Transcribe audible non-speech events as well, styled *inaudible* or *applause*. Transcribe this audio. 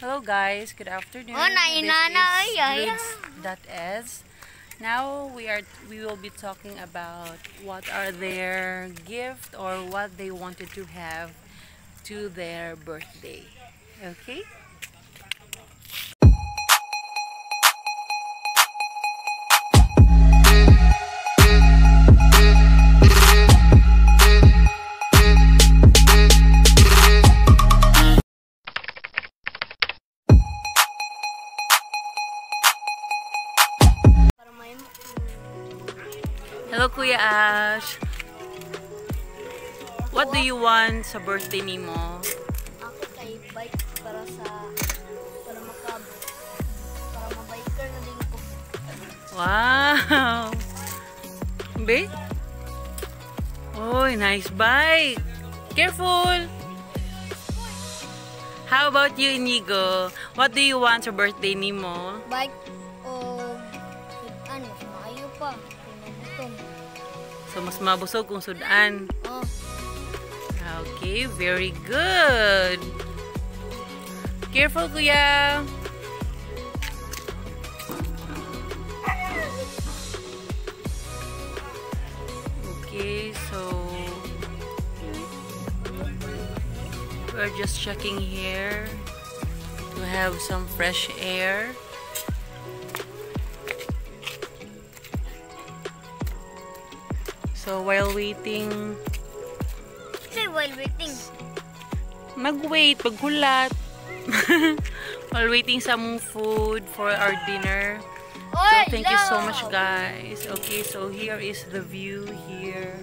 Hello guys, good afternoon. Oh, This is ay, Goods.es. Now we are we will be talking about what are their gift or what they wanted to have to their birthday. Okay? Hello Kuya Ash. What do you want sa birthday ni mo? ako kay bike para sa para maka para ma-biker na din ko. Wow! Be? Oy, nice bike! Careful! How about you, Inigo? What do you want sa birthday ni mo? Bike o ano, pa. Pinabutong. So, mas mabusog kung sudan. Oh, Okay, very good. Careful, kuya. Okay, so we're just checking here to have some fresh air. So while waiting say while waiting. Mag-wait, paghulat. *laughs* While waiting some food for our dinner. So thank you so much guys. Okay, so here is the view here.